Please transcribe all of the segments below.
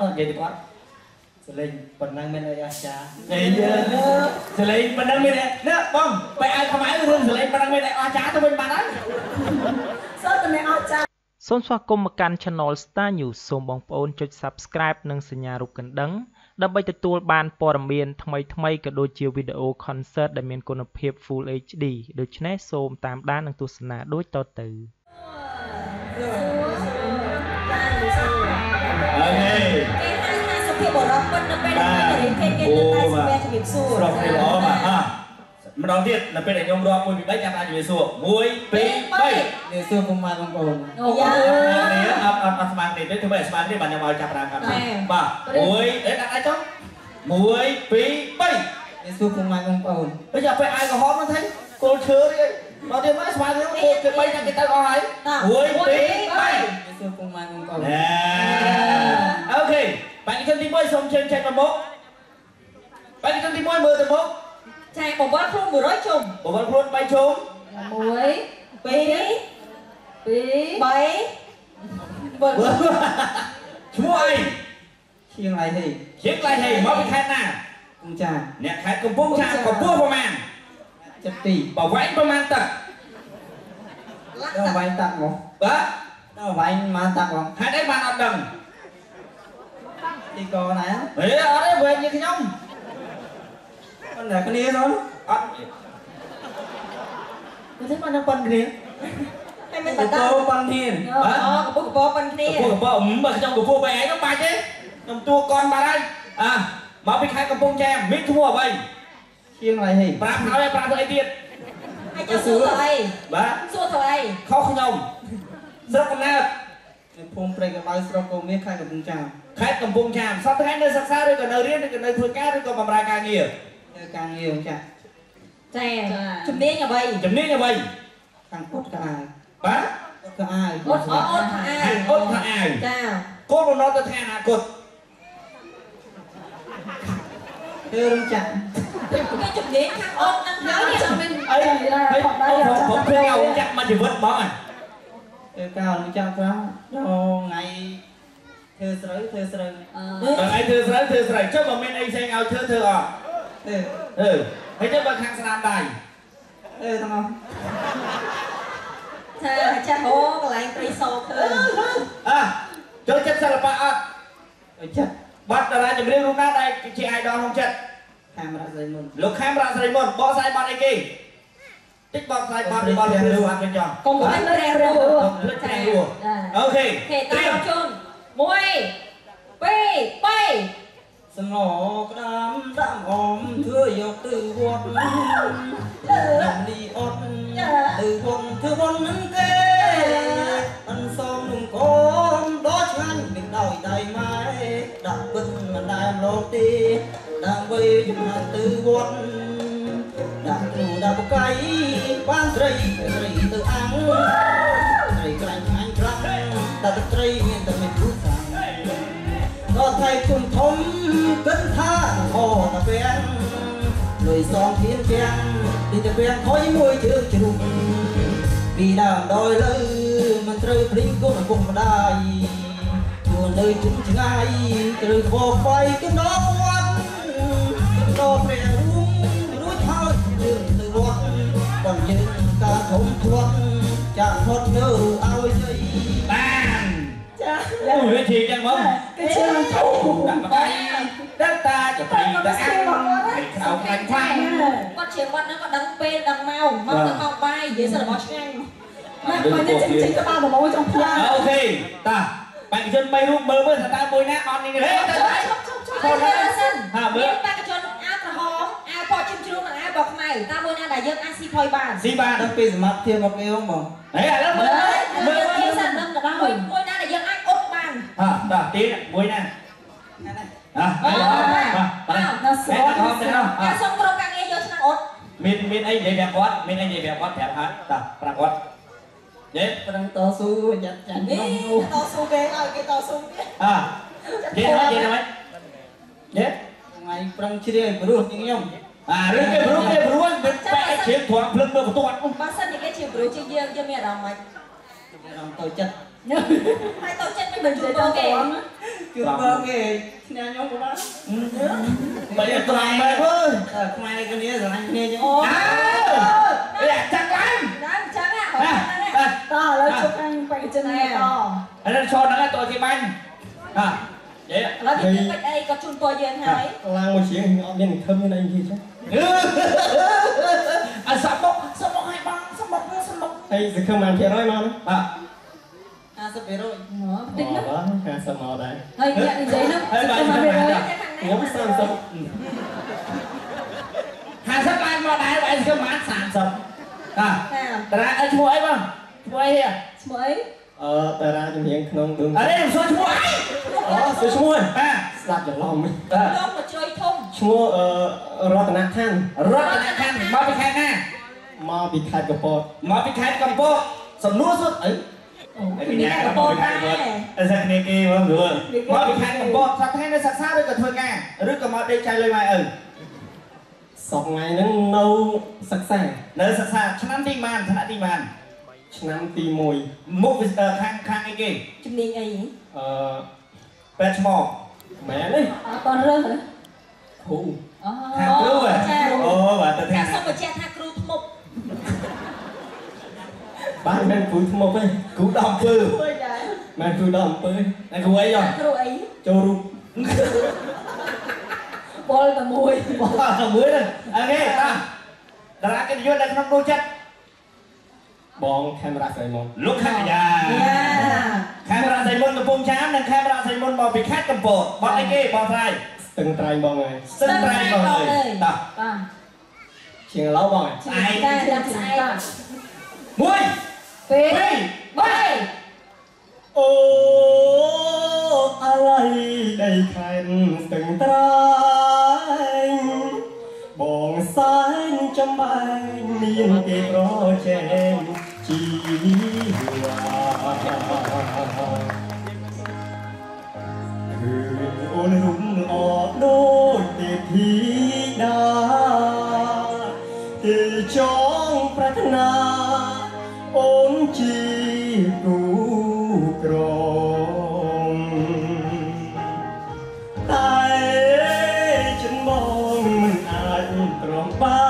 គាត់និយាយទៅគាត់សលេងប៉ុណ្ណឹងមានអីអស្ចារ្យនិយាយសលេងប៉ុណ្ណឹងមាននេះបងបែរឲ្យខ្មៅរឿងសលេងប៉ុណ្ណឹងមានអស់ចាទៅវិញបាត់ហើយសូមតែអ្នកអស្ចារ្យសូមស្វាគមន៍មកកាន់ Channel Star News សូមបងប្អូនចុច Subscribe និងសញ្ញារូបកណ្ដឹងដើម្បីទទួលបានព័ត៌មានថ្មីៗក៏ដូចជាវីដេអូ Concert ដែលមានគុណភាព Full HD ដូច្នេះសូមតាមដាននិងទស្សនាដូចតទៅ ភាពបរិបពិតនៅពេលដែលគេរៀនគេគេលើកតែសម្ភារជំនាញសួរស្របគ្នាល្អបាទអ่ะម្ដងទៀតនៅពេលដែលខ្ញុំរាប់1 2 3ចាប់បានជំនាញសួរ1 2 3នេះសួរពុំមកបងប្អូនអូយ៉ានេះអត់អត់អត់ស្មានទេធ្វើឲ្យស្មានទេបាទខ្ញុំឲ្យចាប់បានគាត់បាទ1អេដាក់ដៃចុះ1 2 3នេះសួរពុំមកបងប្អូនទៅចាប់ពេលអាយក្រហមនោះថៃគោលឈើទេមកទៀតមកស្វាយខ្ញុំគោលគេ3តែគេទៅអស់ហើយ1 2 3នេះសួរពុំមកបងប្អូន bạn chân tí mới xong trên trên mà mốt bạn chân tí mới mưa từ mốt ចាបង្វល់ខ្លួន100ជុំ bộ con luôn bay trốn 1 2 3 vừa chúa ai ឈៀងឡៃហេ chiếc lại thì mới bị khai nè គុំចា nè khai cầm bông cha cầm bua vào màn ចិត្តទី bảo vãy vào màn tật ដល់វាយតាក់មក đó ដល់វាយមកតាក់មក hai đấy bạn ở đằng ទីកណែ đấy ở đấy về như cái nhông ប៉ុន្តែគ្នានោះ ở tôi thấy bạn đang bận kìa ហើយមានទៅបតាតោប៉ុនធានអូកពុកកបោប៉ុនគ្នាកំពុងកំពុងបើខ្ញុំកំពុងបែឯងខ្ញុំបាច់ទេខ្ញុំតួកនបាត់ហើយអ่ะមកពីខេត្តកំពង់ចាមមានឈ្មោះអ្វីឈៀងឡៃហេប្រាប់ហើយប្រាប់ទៅអីទៀតហើយចាំសួរទៅអីបាទសួរទៅអីខុសខ្ញុំស្រុកកំណើតនៅភូមិព្រៃកបៅស្រុកកូមាសខេត្តកំពង់ចាម ខេត្តកំពង់ចាមសប្តាហ៍ថ្ងៃនៅសិក្សាឬក៏នៅរៀនឬក៏នៅធ្វើការឬក៏បម្រើការងារធ្វើការងារចាចាជំនាញអ្វីជំនាញអ្វីខាងពុតក៏អាវបាទពុតក៏អាវអត់អត់អត់ថាអាហាត់អត់ថាអាវចាគោលបំណងទៅថ្ងៃអនាគតធ្វើរំចាក់គេជំនាញខាងអត់នឹងហើយចាំមិនអីហើយខ្ញុំខ្ញុំឃើញឲ្យចាក់មកជីវិតបងអ่ะធ្វើការរំចាក់ប្រាំដល់ថ្ងៃ ធ្វើស្រូវធ្វើស្រូវបើឯងធ្វើស្រូវធ្វើស្រូវចុះបើមានអីផ្សេងឲ្យធ្វើធ្វើអត់ធ្វើអឺហើយចុះបើខាងស្នាមដៃធ្វើទាំងអស់ថាចាស់អូកន្លែងព្រៃសោឃើញអ่ะចូលចិត្តសិល្បៈអត់ទៅចិត្តបាត់តារាចម្រៀងរូបណាដែលជា idol ក្នុងចិត្តកាមេរ៉ាស្រីមុនលោកខេមរៈស្រីមុនបកស្រាយបាត់អីគេតិចបកស្រាយបាត់បាត់រឿងអត់វិញចង់កុំឲ្យព្រះរស់ភ្លេចព្រះរស់ចាអូខេគេតត្រៀមជូន 1 2 3សំឡក្តាមដាក់អមធ្វើយកទៅវត្តខ្ញុំនេះអត់ទៅវត្តធ្វើវត្តនឹងគេអនសំនឹងកូនដ៏ឆ្ងាញ់មិនដោយដៃម៉ែដាក់ពិតមិនដែលលោកទេដើម្បីចំណាយទៅវត្តដាក់គ្រូដាក់បកៃបានស្រីស្រីទៅអាំងស្រីក្រាញ់ឆ្ងាញ់ខ្លាំងដាក់ទឹកត្រីមានតែមិនគូសាំងក៏ ថៃគុំធំគិតថាខតាពាំងលុយសងធានពាំងទីតាពាំងខុយមួយជើងជ្រុំពីដើមដោយលើមិនត្រូវព្រីងគុំគុំម្ដាយជួននៅជុំឆ្ងាយត្រូវបោកបាយទៅដល់វត្តដល់ព្រះរួមរួចហើយយើងទៅវត្តបងយើងការធំធាត់ចាក់ផុតទៅឲ្យជ័យបានចាអូវាជាចឹងមកគេ ជឿនឹងធំដាក់មកដៃដាក់តាចព្រីតាអាំងឲ្យខ្លោខ្លាញ់ខ្លាំងគាត់ជាគាត់ហ្នឹងគាត់ដឹងពេលដឹងម៉ោងមកទៅហោបាយនិយាយសិនរបស់ឆ្ងាញ់ម៉ែគាត់នេះចេញចេញក្បាលដំបូងចង់ផ្លាអូខេតាបេក្ខជន3រូបមើលមើលថាតើមួយណាអត់នេះទេទៅឈប់ឈប់ឈប់ឈប់មើលសិនមានបេក្ខជនអាវក្រហមអាវពណ៌ជិមជ្រូកនិងអាវពណ៌ខ្មៅតើមួយណាដែលយើងអាចស៊ីផុយបានស៊ីបានដល់ពេលសមត្ថភាពមកគេបងហេឥឡូវមើលមើលមើលសិននឹងទៅដល់មួយណាដែលយើងអាចអុត អើបាទទៀតមួយណាណាអូបាទដល់សួរដល់សុំក្រុមការងារយកឆ្នាំអត់មានមានអីនិយាយប្រាប់គាត់មានអីនិយាយប្រាប់គាត់ប្រាប់ហើយតាប្រាប់គាត់យេប្រឹងតស៊ូយ៉ាត់ចាញ់នេះតស៊ូគេឲ្យគេតស៊ូទៀតអើគេហៅគេណាយេថ្ងៃប្រឹងជ្រៀងព្រោះខ្ញុំអារឿងគេព្រោះគេព្រោះមិនបែកជ្រៀងធំភ្លឹងមើលបន្ទាត់បើសិនជាគេជ្រៀងព្រោះជាយើងយើងមានអារម្មណ៍មិន ជួយបងគេជួយបើគេឈ្នះខ្ញុំក៏បានបើយកត្រង់បែបអើយតែខ្មែរគ្នាស្រឡាញ់គ្នាចឹងអូអើយចាក់ឡើងណាអញ្ចឹងហ៎ណាតោះឥឡូវជួបខាងបេក្ខជននេះតអានេះឈ សាប់មកហើយសង្ឃឹមបានភាគរយមកណាបាទ50%តិចណាបាទ50មកដែរហើយអ្នកនិយាយនោះខ្ញុំមកវិញខាងខ្ញុំណា30 50ឡើងមកដែរបើស្គមបាន30តាណាតារាអើឈ្មោះអីបងឈ្មោះអីហ៎ឈ្មោះអីអឺតារាជំនាញក្នុងដួងអរេសួរឈ្មោះអីអូសួរឈ្មោះបាទស្ដាប់ច្រឡំតាលោកមកជ្រោយធំឈ្មោះអឺរតនខណ្ឌរតនខណ្ឌមកពីខេត្តណា មកពីខេត្តកពតមកពីខេត្តកំពតសំនួរសុទ្ធអីពីនេះក៏បងដែរអសាគ្នាគេមកមើលមកពីខេត្តកំពតសប្តាហ៍នេះសិក្សាឬក៏ធ្វើការឬក៏មកដេកចៃលុយម៉ែឪសប្ថ្ងៃហ្នឹងនៅសិក្សានៅសិក្សាឆ្នាំទីម៉ានថ្នាក់ទីម៉ានឆ្នាំទី1មុខវិសខាងខាងអីគេជំនាញអីអឺពេទ្យឆ្មោមែនទេអត់តរើសគ្រូអូខាងគ្រូហ៎ចាអូបាទទៅតែថាសុំបញ្ជាក់ថាគ្រូធ្មប់ បានមែនគ្រូថ្មប់ទេគ្រូដល់អំពើអើយដែរមែនគ្រូដល់អំពើតែគ្រូអីយ៉គ្រូអីចូលរូបបលតែមួយបាទមួយហ្នឹងអូខេតាតារាកិត្តិយសនៅក្នុងដួងចិត្តបងខេមរៈស្រីមកលោកខាងយ៉ាយ៉ាខេមរៈសៃមុនកំពង់ចាមនិងខេមរៈសៃមុនមកពីខេត្តកំពតបាត់អីគេបងត្រៃស្ទឹងត្រែងបងហើយស្ទឹងត្រែងបងអើយតាបាទជាងឡៅបងហើយស្អែកតែដាក់ស្អែកមួយ ពេលពីរបីអូអាឡៃដីខែនស្ទឹងត្រែងបងសែងចំបែងមានគេប្រជែងជីវ៉ាគឺអូនរុំល្អដូចទេធីតាគេចងប្រាថ្នាអូន ទ្រាំបាន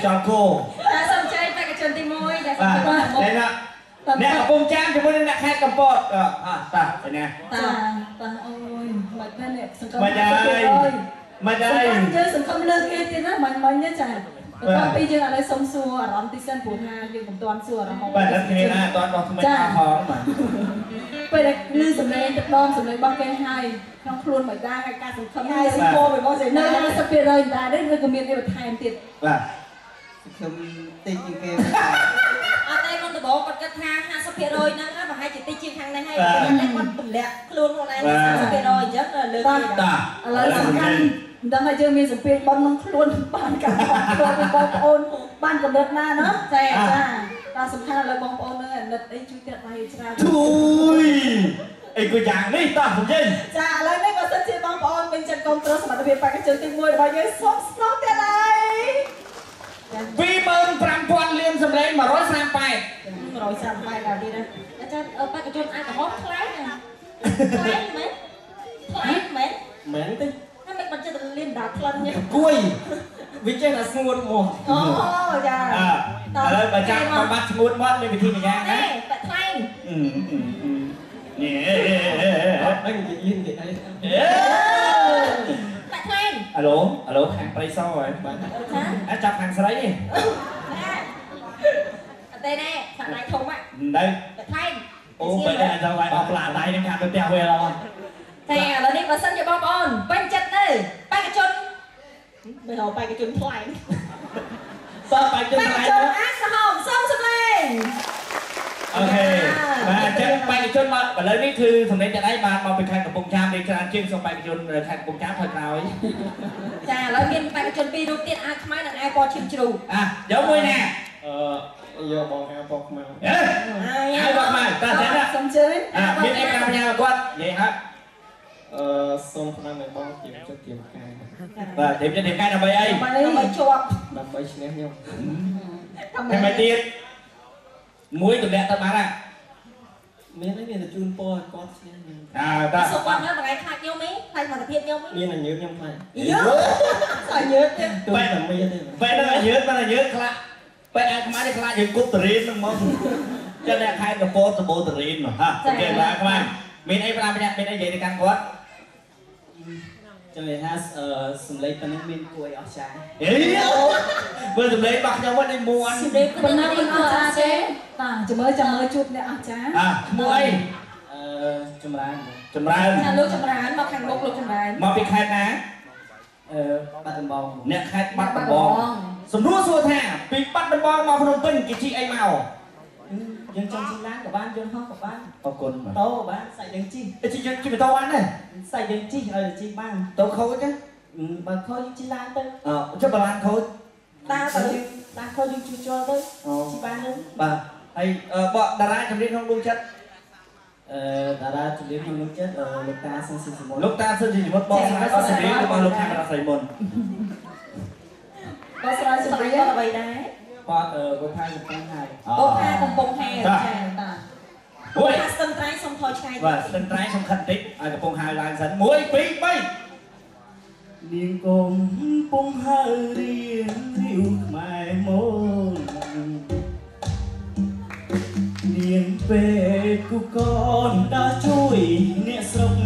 ខ្ញុំខ្លាចខាត់ខ្យល់គោតែសូមជ័យបេក្ខជនទី1ដែលបាទសម្រាប់មកនេះណាអ្នកកំពង់ចាមជាមួយនឹងអ្នកខេត្តកំពតអអតាទៅណាតាតាអូយមិនមែននេះសង្គមមិនហើយមិនហើយយើងសង្គមលើគេទៀតណាមិនមិនទេចាបន្ទាប់ពីយើងឥឡូវសុំសួរអារម្មណ៍ទីសិនព្រោះថាយើងមិនទាន់សួរអារម្មណ៍បាទដល់គ្នាណាអត់ដោះថ្មីមកផងបាទពេលដែលឮសំឡេងទឹកដមសំឡេងរបស់គេហើយក្នុងខ្លួនមិនដែរហើយការសង្ឃឹមហើយពោបរបស់សេនា50%ដែរទេឬក៏មានអីបន្ថែមទៀតបាទ ខ្ញុំតិចជាងគេអត់ទេមុនដំបូងគាត់គិតថា50%ហ្នឹងប្រហែលជាតិចជាងខាងនេះហើយតែគាត់ទម្លាក់ខ្លួនខ្លួនឯង30%អញ្ចឹងលើកគេតាឥឡូវសំខាន់មិនដឹងថាយើងមានសម្ពាធបន់ក្នុងខ្លួនបានការខ្លួនបងប្អូនបានកម្រិតណាណាចាចាតែសំខាន់ឥឡូវបងប្អូននឹងអាណិតអីជួយទៀតដៃច្រើនទួយអីក៏យ៉ាងនេះតាខ្ញុំចេញចាឥឡូវនេះបើសិនជាបងប្អូនមានចិត្តគ្រប់គ្រងសមត្ថភាពបេក្ខជនទី1របស់យើងសូមស្នងទៀតហើយ 25000លានសម្លេង138 138ដល់ទៀតណាអាចារ្យបេក្ខជនអាចកំហុសខ្លាំងណាខ្លាំងមែនខ្លាំងមែនមែនទេថាមិនបាច់ចិត្តលៀនដល់ក្លិនញ៉ាំគួយវាចេះតែស្ងួតមកអូចាអើឥឡូវបើចាំបើបាត់ស្ងួតមាត់មានវិធីម្យ៉ាងណានេះតែថ្លែងអឺនេះអញនិយាយនិយាយអីតែថ្លែង អាឡូអាឡូខាងប្រៃសហើយបាទចាអាចចាប់ខាងស្រីនេះអត់ទេណែសាក់ដៃធំហ្នឹងនៅតែថ្លែងអូបើតែទៅឲ្យអស់ផ្លាដៃនឹងខាងទៅផ្ទះវាឡើយតែឥឡូវនេះបើសិនជាបងប្អូនពេញចិត្តទៅបេក្ខជនមិនហៅបេក្ខជនថ្លែងបើបាច់ទៅបេក្ខថ្លៃជនអាក្រហមសូមសម្លេងអូខេ បាទអញ្ចឹងបេក្ខជនមកឥឡូវនេះគឺសម្លេងតែដៃបានមកពីខេត្តកំពង់ចាមនេះច្រើនជាងសូមបេក្ខជនខេត្តកំពង់ចាមថយក្រោយចាឥឡូវមានបេក្ខជនពីររូបទៀតអាខ្មៅនិងអាពណ៌ឈាមជ្រូកអាយកមួយណាអឺយកបងអាពកខ្មៅអេហើយគាត់មកតើទេណាសូមជើញអាមានអេប្រាំញ៉ាគាត់និយាយហើយអឺសូមផ្ដាំឲ្យបងជាចិត្តជាកាយបាទទេចិត្តទេកាយដើម្បីអីដើម្បីដើម្បីជាប់ដើម្បីឈ្នះខ្ញុំតែមិនទៀតមួយតម្លាក់ទៅបានណា មានអីមានតែជូនពរឲ្យគាត់ឈ្នះខ្ញុំអើតើសុខគាត់នៅថ្ងៃខ្លាចខ្ញុំទេខ្លាចសមត្ថភាពខ្ញុំទេមានតែញើសខ្ញុំខ្លាចយើសាយឺតទេទូតែមានទេពេលហ្នឹងយើងមិនយើងខ្លាក់ពេលអាចខ្មាស់នេះខ្លាចយើងគប់តរៀនហ្នឹងមកចឹងអ្នកខេត្តកពតសបោតរៀនមកហាអូខេបាទខ្មាស់មានអីប្រាំញាក់មានអីនិយាយទៅកាន់គាត់ ចង់និយាយថាអឺសំឡេងប៉ុណ្ណឹងមានគួរឲ្យអស្ចារ្យអេមើលសម្លេងរបស់ខ្ញុំមកនេះមួនសម្លេងប៉ុណ្ណាមិនអត់ចាទេតាចាំមើលចាំមើលជួបអ្នកអស្ចារ្យអាមួយអឺចម្រើនចម្រើនចាលោកចម្រើនមកខាងមុខលោកចម្រើនមកពីខេត្តណាអឺបាត់ដំបងអ្នកខេត្តបាត់ដំបងសំណួរសួរថាពីបាត់ដំបងមកភ្នំពេញគេជីអីមក យើងចង់ជិះឡានក៏បានយន្តហោះក៏បានអរគុណតោក៏បានសាច់យើងជិះអីជីជីម៉ូតូបានទេសាច់យើងជិះឲ្យតែជិះបានតូខូចទេអឺបើខូចយើងជិះឡានទៅអឺចុះបលានខូចតាបើយើងតាខូចយើងជួយចូលទៅអូជិះបានទៅបាទហើយអឺបកតារាចម្រៀងក្នុងដួងចិត្តអឺតារាជំនាញក្នុងលោកចិត្តអឺលោកតាសង្ស៊ីសមុទ្រលោកតាសិនជាមុតបកស្រាយបកចម្រៀងរបស់លោកខាងរដ្ឋស្រីមុនក៏ស្រាវជ្រាវអ្វីដែរ គាត់អឺគាត់ផាកំពុងហើយអូខាកំពុងហែចាតាមួយថាស្ទឹងត្រែងសុំថយឆ្ងាយបាទស្ទឹងត្រែងសំខាន់តិចឲ្យកំពុងហៅឡើងសិន1 2 3នាងកុំពុំហៅរៀងរាវខ្មែរមកនាងពេលគូកនដើរជួយអ្នកស្រុក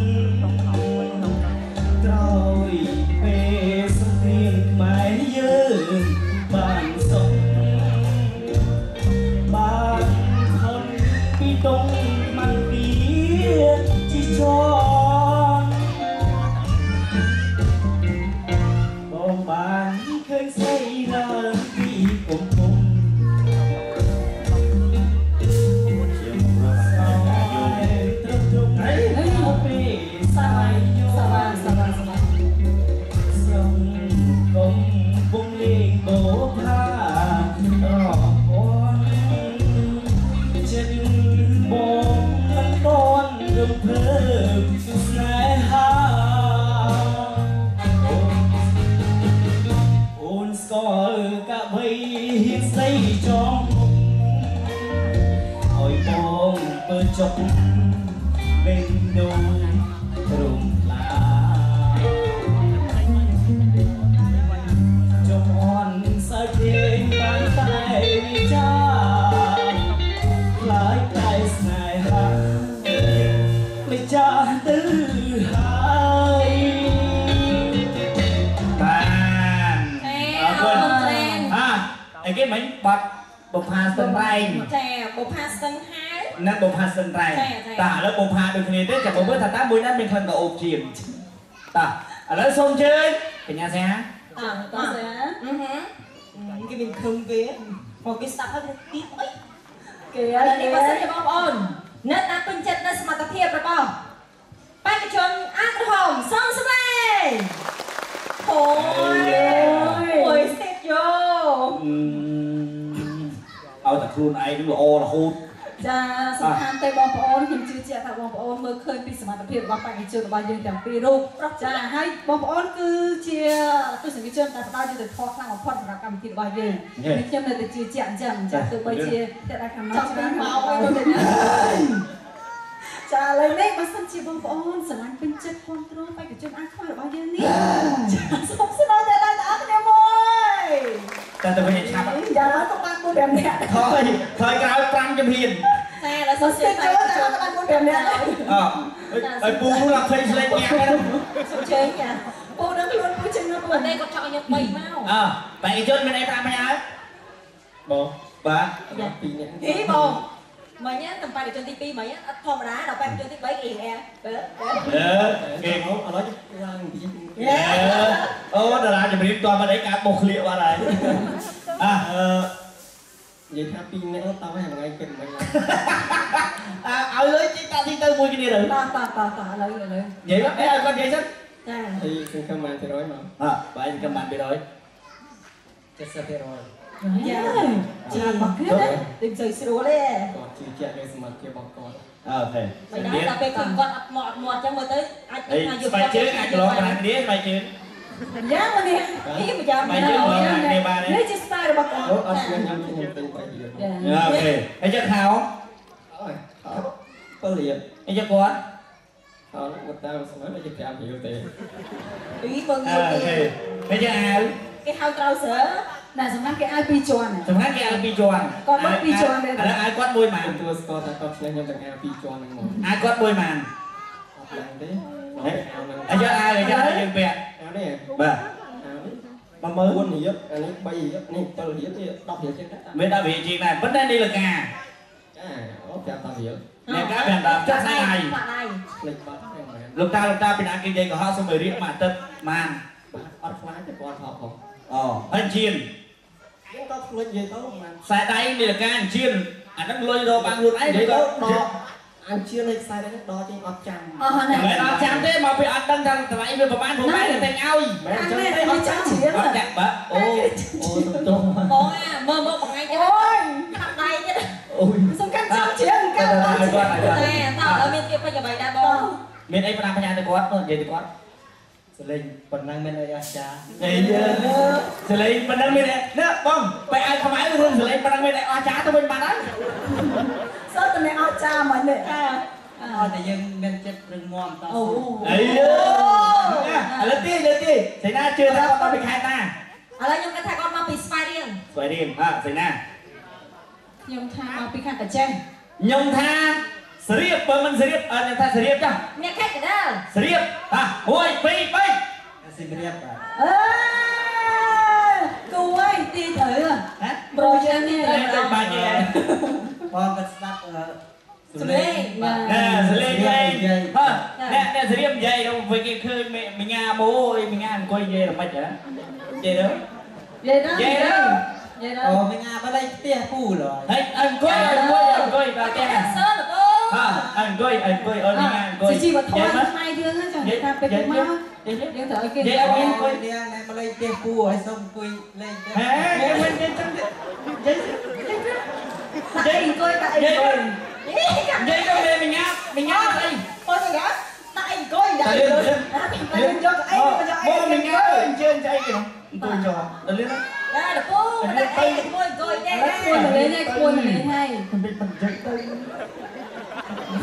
បាត់បុផាស្ទឹងត្រែងចាបុផាស្ទឹងហៅនិងបុផាស្ទឹងត្រែងចាចាតាឥឡូវបុផាដូចគ្នាទេចាំមើលថាតើមួយណាមានក្លិនក្រអូបជាងតាឥឡូវសូមជើញកញ្ញាសាអើតោះស្អាអឺហឺគេមានខឹងគេមកគេស្ដាប់ហើយទីអីគេឥហើយឡូវគេនេះបើសិនជាបងប្អូននៅតាមពេញចិត្តនៅសមត្ថភាពរបស់បេក្ខជនអាក្រហមសងសម្លេង ហូតចាសំខាន់ទៅបងប្អូនខ្ញុំជឿជាក់ថាបងប្អូនមើលឃើញពីសមត្ថភាពរបស់បេក្ខជនរបស់យើងទាំងពីររូបចាហើយបងប្អូនគឺជាទស្សនិកជនដែលផ្ដល់យុត្តិធម៌ខ្លាំងបំផុតសម្រាប់កម្មវិធីរបស់យើងខ្ញុំនៅតែជឿជាក់អញ្ចឹងចាទោះបីជាតែដល់ខាងមុខច្រើនមកអីទៅណាចាឥឡូវនេះបើសិនជាបងប្អូនស្រឡាញ់ពេញចិត្តគ្រប់គ្រងបេក្ខជនអាចខ្វះរបស់យើងនេះចាសូមស្នើទៅដល់អ្នកទាំងអស់គ្នាមួយ តែទៅវិញឆាប់យ៉ាក៏បានមួយ5នាក់ថយថយក្រោយ5ជំហានតែដល់សុសុំំជឿជើចូលតែក៏បានមួយ5នាក់អើឲ្យពូនោះឡើងផ្សេងស្លេកញាក់ហ្នឹងសុំជើញចាពូនឹងខ្លួនពូជិះណាពូប៉ុន្តែគាត់ចង់ឲ្យខ្ញុំ3មកអើបែកជនមានអី5យ៉ាងហើយបងបាទដល់ពីរនាក់ហីបង មិញតំបត្តិជនទី2មិញអត់ធម្មតាដល់បែបជនទី3អ៊ីអែបើអឺគេគេមកឥឡូវឡើងពីអូតារាជំរាបតមិនអីការបោះឃ្លៀកបាត់ហើយអើអឺនិយាយថាពីរនាក់តោះហ្នឹងថ្ងៃគិតមិនឡើងអើឲ្យលុយជីតាទីទៅមួយគ្នាទៅតតតតឥឡូវឥឡូវនិយាយមកអីឲ្យគាត់និយាយសិនចាហើយសង្ឃឹមបានទៅរយមកអើបាយកំបាន200 70% យ៉ាចាមកគឺណាដូចស្រួយស្រួលទេគាត់ជឿជាក់លើសមត្ថភាពរបស់គាត់អូខេមិនដែរដល់ពេលគាត់គាត់អត់មកអត់មកអញ្ចឹងមើលទៅអាចអីថាយកស្បែកជើងអាចច្រឡំបានគ្នាស្បែកជើងយ៉ាមកនេះអីមិនចាំបាយជើងមកគ្នាបានទេនេះជា style របស់គាត់អូអត់ខ្ញុំខ្ញុំខ្ញុំទិញប្រយោជន៍ចាអូខេហើយចុះខោអើយពលរៀបហើយចុះគាត់អត់មកតាមស្មានតែជា5រៀលទេអីមើលអូខេហើយចុះអាវគេហៅត្រៅសើ ណាសម្រាប់គេឲ្យពីរជាន់សំខាន់គេអាវពីរជាន់ឥឡូវអាវគាត់មួយម៉ានខ្ញុំទួស្គាល់ថាគាត់ឆ្លេះខ្ញុំទាំងអាពីរជាន់ហ្នឹងមកអាវគាត់មួយម៉ានអត់ឡើងទេអហើយត់ហ្នឹងចុះអាវចុះយើងពាក់អានេះបាទអានេះ10000រៀបអានេះ3រៀបនេះ7រៀបនេះ10រៀបចឹងដែរមានដល់វាជាងដែរប៉ុន្តែនេះលកាចាអូ5តាមរៀលអ្នកកាបានដល់ចាក់ដៃបាក់ដៃផ្លេចបាត់ហ្នឹងមែនលោកតាលោកតាពីណាគេនិយាយកុហកសុំឲ្យរៀបមួយអាទិត្យម៉ានអត់ខ្លាចតែគាត់ថប់ផង អូហើយជៀនខ្ញុំក៏ខ្លួននិយាយទៅមិនខ្សែដៃនេះលកាជៀនអាហ្នឹងលុយរកបានខ្លួនឯងនិយាយក៏ទៅដកអញជឿនៃខ្សែនេះដកចេញអត់ចាំអស់ណាមិនអត់ចាំទេមកពីអត់ដឹងថាតម្លៃវាប្រហែលព្រោះបែរតែតែងឲ្យមែនអអាញ្ចឹងនេះទេគេចាំជ្រៀងអត់ចាក់បាទអូអូសុំទោសបងអាមើលមើលបងឯងទៀតអូយខាត់ដៃទៀតអូយសំខាន់ចាំជ្រៀងកាតែលតែឲ្យគាត់ឲ្យគាត់តែតើអត់មានទៀតពេញអ្វីដែរបងមានអីប្រាំបញ្ញាទៅគាត់និយាយទៅគាត់ សលេងប៉ុណ្ណឹងមានអីអស្ចារ្យនិយាយសលេងប៉ុណ្ណឹងមាននេះបងបែរឲ្យខ្មែររឿងសលេងប៉ុណ្ណឹងមានអស់ចាទៅវិញបាត់ហើយសតតែអត់ចាំមកនេះចាអត់តែយើងមានចិត្តរឹងមាំតអូស៊ូអីយើឥឡូវទីឥឡូវទីសេនាជឿថាគាត់ទៅខេត្តណាឥឡូវខ្ញុំគិតថាគាត់មកពីស្វាយរៀងស្វ័យរៀងអើសេនាខ្ញុំថាមកពីខាងបច្ចេកខ្ញុំថាស្រៀបបើមិនស្រៀបអើខ្ញុំថាស្រៀបចាស់អ្នកខេត្តកដាលស្រៀបហ่ะ1 2 3ស៊ីមរៀបបាទអើគូអើយទីត្រូវហ៎ប្រូយ៉ាងនេះតែទៅបាច់ឯងបងក៏ស្ដាប់អឺសម្លេងណែសលេងលេងហ่ะអ្នកអ្នកស្រៀបនិយាយទៅវិញគេ ឃើញមីញ៉ាម៉ូអីមីញ៉ាអង្គុយនិយាយរមិចហ៎និយាយទៅនិយាយទៅនិយាយទៅនិយាយទៅអូមិនងាបើលេងផ្ទះពូឡើយហើយអង្គុយអង្គុយអង្គុយបាទគេអហ่ะត់សើលោកអូអង្គុយអង្គុយអត់មីញ៉ា អង្គុយជីជីវធម៌និយាយមកខ្មែរយើងហ្នឹងចាំថាពេលមកយើងត្រូវឲ្យគេនិយាយអត់មានអង្គុយនាងណែមកលេងផ្ទះពូឲ្យសុំអង្គុយលេងទៅហេមិនមិនចឹងទេនិយាយតែអង្គុយតែអង្គុយនិយាយទៅមេមីញ៉ាមីញ៉ាអីប៉ុន្តែដា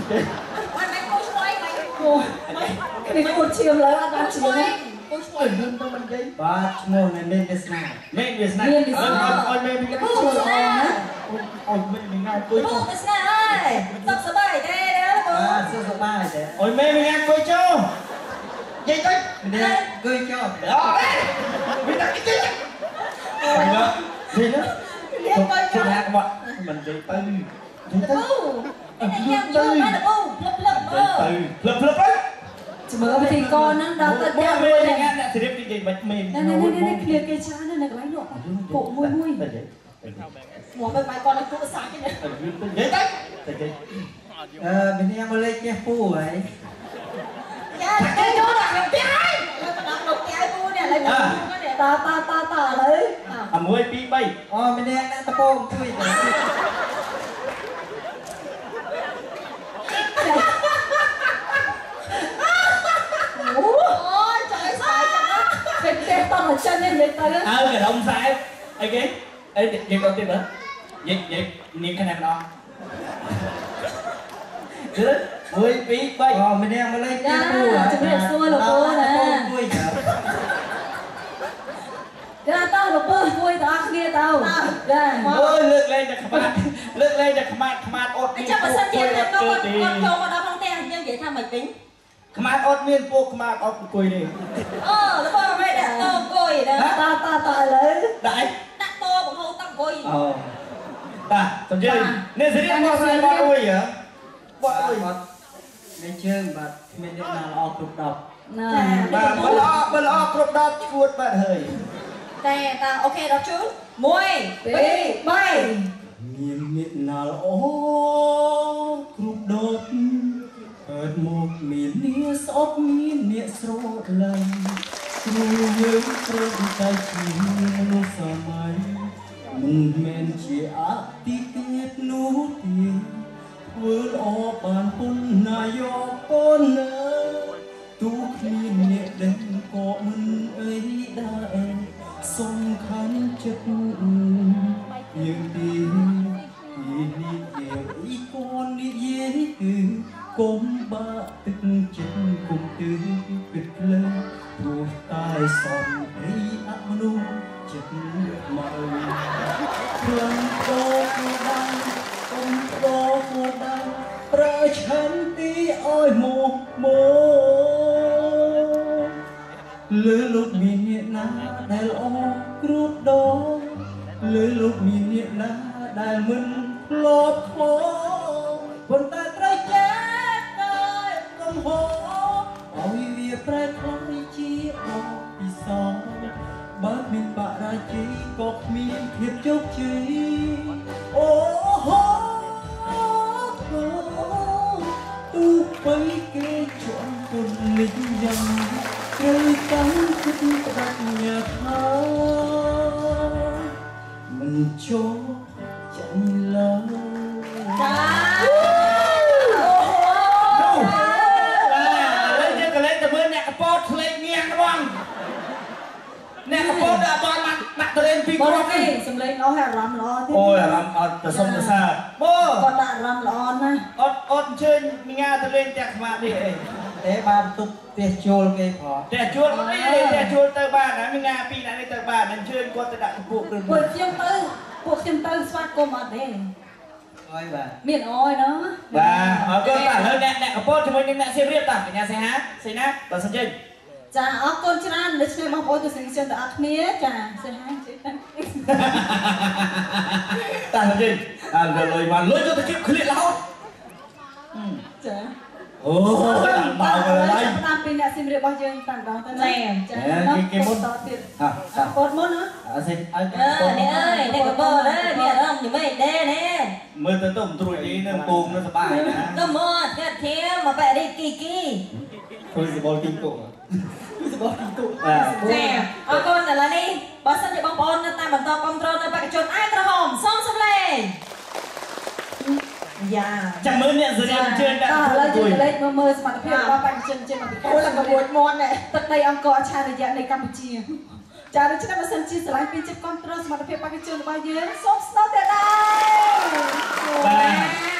ក់អង្គុយដាក់តែអង្គុយលឿនតែយកអីមកយកអីមកមីញ៉ាអញ្ជើញចៃគេនោះអង្គុយចោលដល់លឿនណាតែលោកពូមិនដាក់អីមួយអង្គុយទេគួរទៅលេងឲ្យគួរទៅលេងឲ្យមិនមិនមិនចឹងទៅអត់មិនគូឆ្លៃមិនគួរគ្នាគួរឈាមលើអត់បានគូឈាឆ្លៃមគូឆ្លៃលឿនទៅមិននិយាយបាទឈ្មោះនៃមានវាសនាមេវាស្នាអត់មេមីញ៉ាគួរល្អណាអត់មេមីញ៉ាអង្គុយពូចោលទៅស្នាហើយសុខសប្បាយទេលោកពូបាទសុខសប្បាយទេអត់មេមីញ៉ាអង្គុយចោលនិយាយទៅម្នាក់អង្គុយចុះអត់មានតែគេអូយណានេះណាលេងទៅជិះហាក់មកមិននិយាយទៅ និយាយលោកទៅពូនេះញ៉ាំយូរណាស់លោកពូភ្លឹបភ្លឹបមើលទៅភ្លឹបភ្លឹបទៅជំរឿពិធីកហ្នឹងដល់ទៅមកទាំងមេមួយមីនេះញ៉ាអ្នកស្រៀបនិយាយមិនមេនេះនេះនេះគ្នាគេច្រើននៅកន្លែងនោះពួកមួយមួយទៅនិយាយមកមើលបាយគាត់នៅទូរស័ព្ទនេះទៅនិយាយទៅទៅនិយាយអឺម្នាក់មកលេងផ្ទះពូហើយចាគេចូលដល់ក្នុងផ្ទះហើយមកដល់ក្នុងផ្ទះពូនេះឥឡូវមកនេះតតតតឥឡូវអា1 2 3អូម្នាក់ដាក់តពោអង្គុយទៅ អូ អូយចុយស្បាយចឹងណា ពេលទេ តមកចិននេះនិយាយទៅអើកដុំខ្សែអីគេអីនិយាយទៅទៀតមើលនិយាយនិយាយនាងខាងណាម្ដងគឺ1 2 3អូម្នាក់មកលេងផ្ទះពូហើយអង្គុយទៅចាតលពើមួយទាំងអស់គ្នាទៅចាអើយលើកលែងតែខ្មាត់លើកលែងតែខ្មាត់ខ្មាត់អត់អញ្ចឹងបើសិនជាថាគាត់គាត់ចូលមកដល់ក្នុងផ្ទះយើងនិយាយថាមិនវិញ ខ្មាត់អត់មានពោះខ្មាត់អត់អង្គុយនេះអូរបស់មិនដាក់តអង្គុយណាតាតាតាឥឡូវដាក់អីដាក់តបង្ហូរតអង្គុយអូបាទសំជិញនេះសេរីមកស្រីមកអុយហ៎បាត់អុយនៃជើងបាទគ្មានអ្នកណាល្អគ្រប់ដប់ណាបាទបើល្អបើល្អគ្រប់10ឈួតបាទហើយតែតាអូខេដល់ជូន1 2 3មានអ្នកណាល្អគ្រប់ដប់ កើតមកមានអ្នកស្អប់មានអ្នកស្រឡាញ់គ្រូយើងព្រមតែជាមនុស្សសម័យមិនមែនជាអតិថិតនោះទេធ្វើល្អបានពុនណាយកកូនណាទូគ្មានអ្នកដឹងក៏មិនអីដែរសំខាន់ចិត្តយើងទីពីនេះយើងអ៊ីកូននិយាយគឺកុំបាក់ទឹកចិត្តគុំ ទើគិតផ្លើព្រោះតែសំរី ទៅលេងផ្ទះខ្មានេះអីទេបានទុកផ្ទះជួលគេផងផ្ទះជួលអត់អីលេងផ្ទះជួលទៅបានណាញ៉ាពីរនាក់នេះទៅបានអញ្ជើញគាត់ទៅដាក់កំពុកឬពួកខ្ញុំទៅពួកខ្ញុំទៅស្វាគមន៍អត់ទេអើយបាទមានអយណាបាទអរគុណបាទឥឡូវអ្នកអ្នកកពតជាមួយនឹងអ្នកសៀមរាបតាកញ្ញាសេហាសេណាបើសិនជិញចាអរគុណច្រើនដូច្នេះបងប្អូនទស្សនិកជនទាំងអស់គ្នាចាសិហាជិះតាំងតាសិនជិញអើលុយមកលុយទៅជិះឃ្លៀករហូតចា អូយដាក់មកហើយតាមពីអ្នកស៊ីមរៀបរបស់យើងតាមដងទៅណាចាតទៀតហ่ะអរគុណមុនណាអសិឲ្យអើនេះអើយនេះកបអើយមានអារម្មណ៍យ៉ាងម៉េចដែរនេះមើលទៅទៅមិនត្រួយនេះនឹងពងនឹងសបាយណាទៅមកកើតធាមមកបែរនេះគីគីធ្វើសបល់ទីកុកសបល់ទីគុកបាទចាអរគុណឥឡូវនេះបើសិនជាបងប្អូននៅតាមបន្តគ្រប់គ្រងនៅបេក្ខជនអាយក្រហមសូមសំឡេង យ៉ាចាំមើលអ្នកសេរីអញ្ជើញដាក់ឥពុឡូវកយើងជួយទៅលេខមើលមើលសមត្ថភាពរបស់បេក្ខជនជាមកពីអូឡើងក្បួនមាត់នេះទឹកដីអង្គរអច្ឆរិយៈនៃកម្ពុជាចាដូច្នេះបើសិនជាស្រឡាញ់ពីចិត្តគ្រប់គ្រងសមត្ថភាពបេក្ខជនរបស់យើងសូមស្នើទៅដែរបា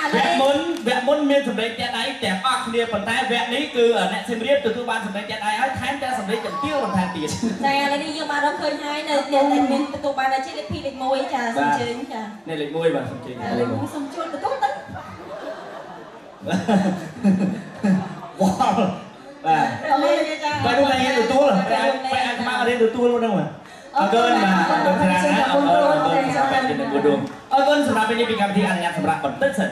ទវគ្គមុនវគ្គមុនមានសម្លេងតែដៃទាំងអស់គ្នាប៉ុន្តែវគ្គនេះគឺអ្នកសេមរៀបទទួលបានសម្លេងតែដៃហើយថែមទាំងសម្លេងចំទាវបន្ថែមទៀតចាឥឡូវនេះយើងបានរកឃើញហើយនៅអ្នកដែលមានទទួលបានជាលេខ2លេខ1ចាសូមជើញចានេះលេខ1បាទសូមជឿឥឡូវខ្ញុំសូមជួលទទួលទៅ វ៉ាវបាទលេខចាបែរនោះតែរៀនទទួលបែរបែរអាខ្មៅរៀនទទួលហ្នឹងមកអរគុណបាទអរគុណច្រើនណាស់អរគុណអរគុណសម្រាប់ពេលនេះមួយដួងអរគុណសម្រាប់ពេលនេះពីកម្មវិធីអនុញ្ញាតសម្រាប់បន្តិចសិន